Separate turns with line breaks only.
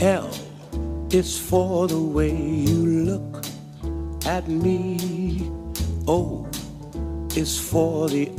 L is for the way you look at me. O is for the